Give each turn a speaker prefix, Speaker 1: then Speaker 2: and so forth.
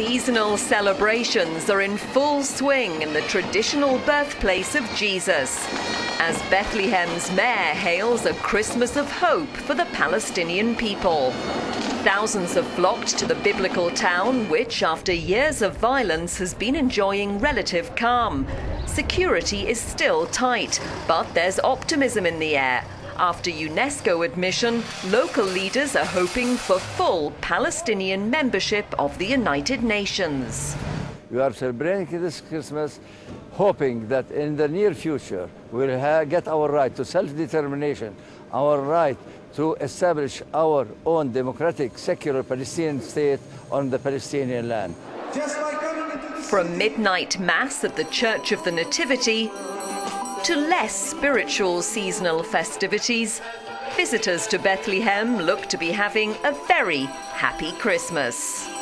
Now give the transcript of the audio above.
Speaker 1: Seasonal celebrations are in full swing in the traditional birthplace of Jesus, as Bethlehem's mayor hails a Christmas of hope for the Palestinian people. Thousands have flocked to the biblical town, which, after years of violence, has been enjoying relative calm. Security is still tight, but there's optimism in the air. After UNESCO admission, local leaders are hoping for full Palestinian membership of the United Nations.
Speaker 2: We are celebrating this Christmas hoping that in the near future we'll get our right to self-determination, our right to establish our own democratic, secular Palestinian state on the Palestinian land.
Speaker 1: From midnight mass at the Church of the Nativity to less spiritual seasonal festivities, visitors to Bethlehem look to be having a very happy Christmas.